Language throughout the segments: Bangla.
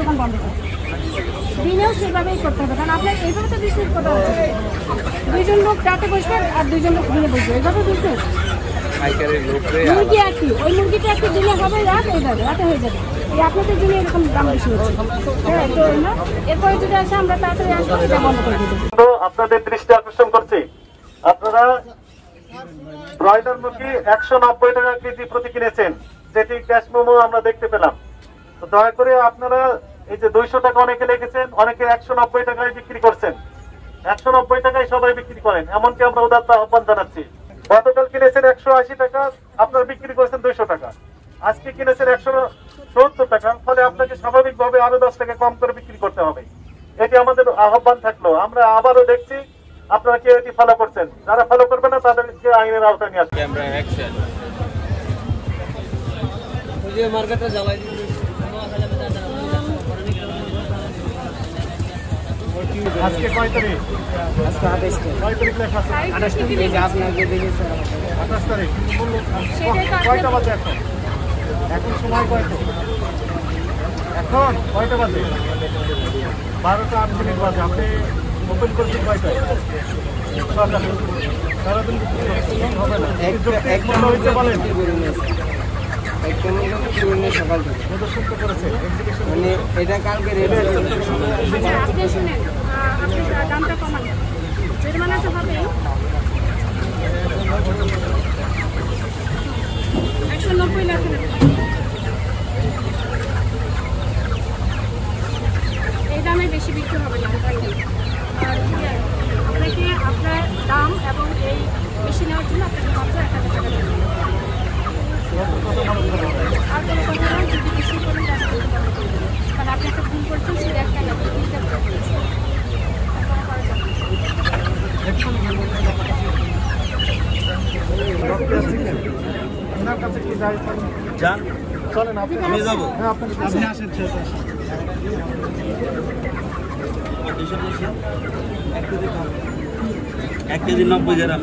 দোকান বন্ধ করতে দিনেও সেভাবেই করতে হবে কারণ আপনার এইভাবে তো বিজনেস করতে হবে দুইজন লোক রাতে বসবে আর দুইজন লোক দিনে বসবে এইভাবে বিজনেস মুরগি কি ওই মুরগিটা একটু দিনে হবে রাত হয়ে যাবে রাতে হয়ে যাবে। এই আপনাদের জন্য এরকম দাম বেশি হচ্ছে। হ্যাঁ তো এরপরে যদি আসে আমরা তাড়াতাড়ি আসব এটা বন্ধ করে দেবো। তো আপনাদের দৃষ্টি আকর্ষণ করছি। আপনারা ব্রয়লার মুরগি একশো নব্বই টাকা কেজি প্রতি কিনেছেন যেটি ক্যাশ মোমো আমরা দেখতে পেলাম। তো দয়া করে আপনারা এই যে দুইশো টাকা অনেকে লিখেছেন অনেকে একশো নব্বই টাকায় বিক্রি করছেন। একশো নব্বই টাকায় সবাই বিক্রি করেন, এমনকি আমরা উদাত্ত আহ্বান জানাচ্ছি। গতকাল কিনেছেন একশো আশি টাকা, আপনারা বিক্রি করেছেন দুইশো টাকা। আজকে কিনেছেন একশো সত্তর টাকা, ফলে আপনাকে স্বাভাবিকভাবে আরও দশ টাকা কম করে বিক্রি করতে হবে। এটি আমাদের আহ্বান থাকল। আমরা আবারও দেখছি আপনারা কেউ এটি ফলো করছেন। যারা ফলো করবে না তাদেরকে আইনের আওতায় নিয়ে আসবে ক্যামেরা অ্যাকশন আজকে কয় তারিখ। কয় তারিখ লেখা আছে? আঠাশ তারিখ কয়টা বাজে এখন? এখন সময় কয়টা? এখন কয়টা বাজে? বারোটা আট মিনিট বাজে। আপনি ওপেন করছেন কয়টায়? সকালে সারাদিন হবে না। বলেন। মানে এটা কালকে আচ্ছা আপনি শুনেন দামটা কমান জরিমানা হবে একশো নব্বই লাখ এই দামে বেশি বিক্রি হবে না। আর আপনাকে আপনার দাম এবং এই বেশি নেওয়ার জন্য আপনাকে মাত্র এক হাজার টাকা আর কোনো কথা নয় যদি বেশি করেন তাহলে কিন্তু বন্ধ করে কারণ আপনি একটা ভুল করছেন সেটা একটা না তিনটা ভুল করেছেন। না। কাছে কি যাই যান চলেন আপনি আমি যাব হ্যাঁ আপনার আপনি আসেন এক কেজি নব্বই গ্রাম।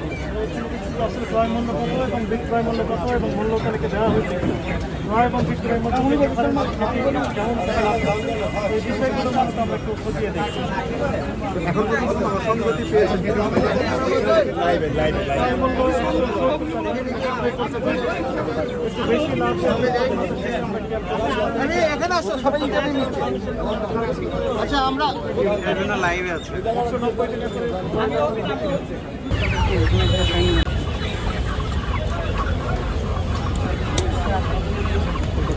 আসলে ক্রয় মূল্য কত এবং বিক্রয় মূল্য কত এবং মূল্য তালিকা দেওয়া হয়েছে ক্রয় এবং বিক্রয় মূল্য কেমন লাভ এই বিষয়গুলো মূলত আমরা একটু খতিয়ে দেখছি আচ্ছা আমরা লাইভে আছে একশো নব্বই টাকা করে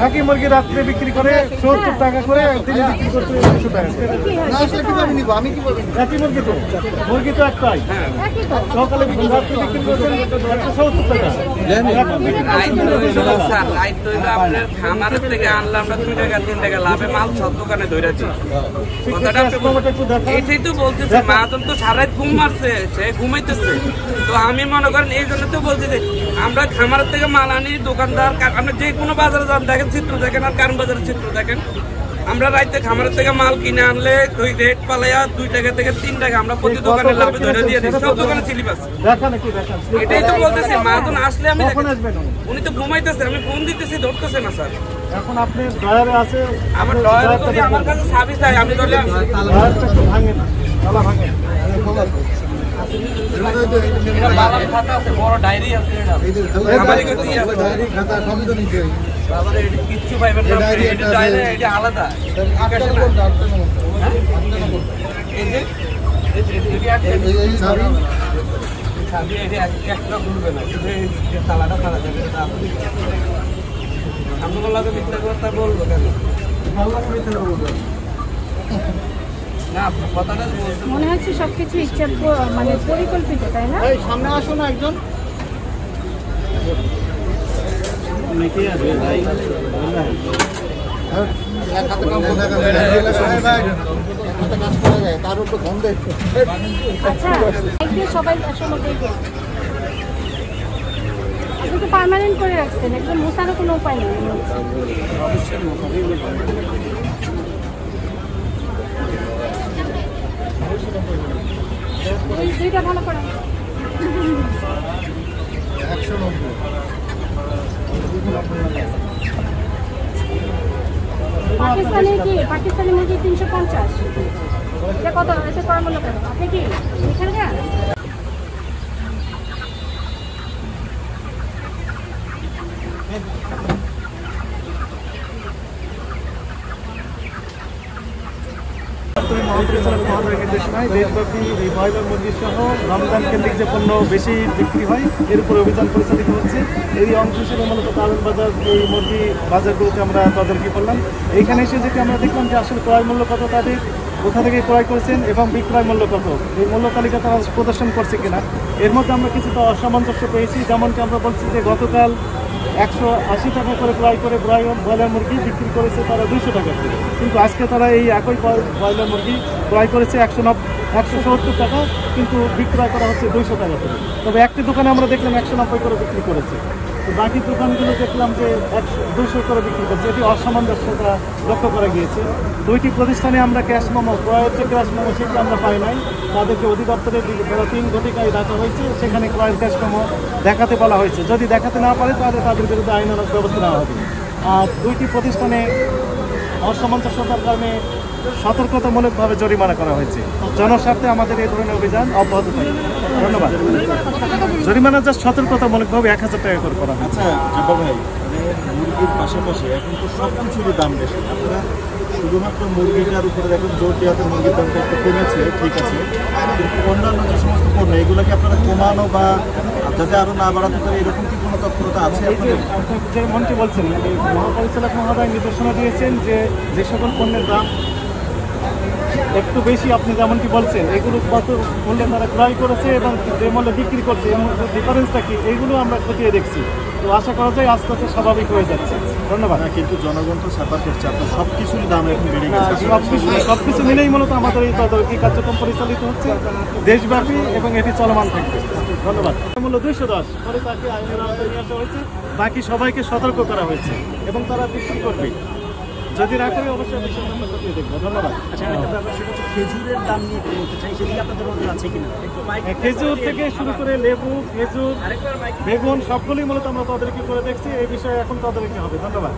একই মুরগি রাত্রে বিক্রি করে সত্তর টাকা করে তিনি বিক্রি করতে দুশো টাকা মুরগি। তো মুরগি তো একটাই। সকালে রাত্রে বিক্রি করছেন একশো সত্তর টাকা। খামারের থেকে দুই তিন লাভে মাল সব দোকানে ধরেছি এটাই তো বলতেছে তো ঘুম মারছে সে ঘুমাইতেছে। তো আমি মনে করেন এই জন্য তো বলছি যে আমরা খামারের থেকে মাল আনি দোকানদার কার- আপনি যে কোনো বাজারে যান দেখেন চিত্র দেখেন আর কারণ বাজারের চিত্র দেখেন। আমরা রাইতে খামারের থেকে মাল কিনে আনলে ওই রেট পালাইয়া দুই টাকা থেকে তিন টাকা আমরা প্রতি দোকানে লাভে ধরে দিয়ে দিই। সব দোকানে দেখান এটাই তো বলতেছি মাতন আসলে আমি কখন দেখেন- আসবেন উনি? তো ঘুমাইতেছে আমি ফোন দিতেছি ধরতেছে না স্যার। এখন আপনি আছে আমার আপনি ডয়ারে যদি আমার কাছে সার্ভিস আমি ধরলে ড্রয়ারটা একটু তালা ভাঙেন খাতা আছে বড় ডায়েরি আছে এটা। আমাদের কাছে ই আছে। খাতা সবই তো নিচে তারপরে এটা কিচ্ছু পাইবেন না এটা একটা ডায়েরি এটা আলাদা। এটা একটা ছাবি এটা না। শুধু এই যে তালাটা তালা যাবে আপনি আপনার লাগে মিথ্যা কথা বলব কেন? ভালো করে দিতে হবে না কথাটা বলতে মনে হচ্ছে সবকিছু ইচ্ছা মানে পরিকল্পিত তাই না? সামনে আসুন না একজন। পার্মানেন্ট করে রাখছেন একদম মোছারও কোনো উপায় নেই। পাকিস্তানি কি? পাকিস্তানি মুরগি তিনশো পঞ্চাশ। এটা কত? এটা করার মূল্য আপনি কি? সরকারি মহাপরিচালক মহোদয়ের নির্দেশনায় দেশব্যাপী এই ব্রয়লার মুরগি সহ রমজান কেন্দ্রিক যে পণ্য বেশি বিক্রি হয়, এর উপরে অভিযান পরিচালিত হচ্ছে। এই অংশ হিসেবে মূলত কারণ বাজার, এই মুরগি বাজারগুলোতে আমরা তদারকি করলাম। এইখানে এসে যেটি আমরা দেখলাম যে আসলে ক্রয় মূল্য কত, তাদের কোথা থেকে ক্রয় করেছেন এবং বিক্রয় মূল্য কত, এই মূল্য তালিকা তারা প্রদর্শন করছে কিনা। এর মধ্যে আমরা কিছুটা অসামঞ্জস্য পেয়েছি। যেমনটি আমরা বলছি যে গতকাল একশো আশি টাকা করে ক্রয় করে ব্রয়- ব্রয়লার মুরগি বিক্রি করেছে তারা দুইশো টাকা করে। কিন্তু আজকে তারা এই একই ব্রয়লার মুরগি ক্রয় করেছে একশো একশো সত্তর টাকা, কিন্তু বিক্রয় করা হচ্ছে দুইশো টাকা করে। তবে একটি দোকানে আমরা দেখলাম একশো নব্বই করে বিক্রি করেছে। তো বাকি দোকানগুলো দেখলাম যে একশো, দুইশো করে বিক্রি করছে। এটি অসামঞ্জস্যতা লক্ষ্য করা গিয়েছে। দুইটি প্রতিষ্ঠানে আমরা ক্যাশ মোমো ক্রয়ের যে ক্যাশ মোমো সেটি আমরা পাই নাই। তাদেরকে অধিদপ্তরের ধরো তিন ঘটিকায় ডাকা হয়েছে। সেখানে ক্রয়ের ক্যাশ মোমো দেখাতে বলা হয়েছে। যদি দেখাতে না পারে, তাহলে তাদের বিরুদ্ধে আইনানুগ ব্যবস্থা নেওয়া হবে। আর দুইটি প্রতিষ্ঠানে অসামঞ্জস্যতার কারণে সতর্কতামূলকভাবে জরিমানা করা হয়েছে। জনস্বার্থে আমাদের এই ধরনের অভিযান অব্যাহত থাকবে। ধন্যবাদ। জরিমানা যা সতর্কতামূলকভাবে এক হাজার টাকা করে করা আচ্ছা ভাই মানে মুরগির পাশাপাশি এখন তো সব কিছুরই দাম বেশি। আপনারা শুধুমাত্র মুরগিটার উপরে দেখুন, জোর দেওয়াতে মুরগির দামটা একটু কমেছে, ঠিক আছে। কিন্তু অন্যান্য যে সমস্ত পণ্য, এগুলোকে আপনারা কমানো বা যাতে আরও না বাড়াতে পারে, এরকম কি তৎপরতা আছে যে মন্ত্রী বলছেন এই মহাপরিচালক মহোদয় নির্দেশনা দিয়েছেন যে যে সকল পণ্যের দাম একটু বেশি আপনি যেমনটি বলছেন এগুলো কত মূল্যে তারা ক্রয় করেছে এবং যে মূল্যে বিক্রি করছে এর মধ্যে ডিফারেন্সটা কি এইগুলো আমরা খতিয়ে দেখছি। তো আশা করা যায় আস্তে আস্তে স্বাভাবিক হয়ে যাচ্ছে। ধন্যবাদ। না কিন্তু জনগণ তো সাফার করছে আপনার সব কিছুরই দাম এখন বেড়ে গেছে। সব কিছু সব কিছু মিলেই মূলত আমাদের এই তদারকি কার্যক্রম পরিচালিত হচ্ছে। দেশব্যাপী এবং এটি চলমান থাকবে। ধন্যবাদ। মূল্য দুইশো দশ। পরে তাকে আইনের আওতায় নিয়ে আসা হয়েছে। বাকি সবাইকে সতর্ক করা হয়েছে এবং তারা বিক্রি করবে। যদি না করি অবশ্যই দেখব। ধন্যবাদ। খেজুরের দাম নিয়ে বলতে চাই? সেদিকে আপনাদের নজর আছে কিনা? খেজুর থেকে শুরু করে লেবু খেজুর বেগুন সবগুলোই মূলত আমরা তাদেরকে করে দেখছি। এই বিষয়ে এখন তদারকি হবে। ধন্যবাদ।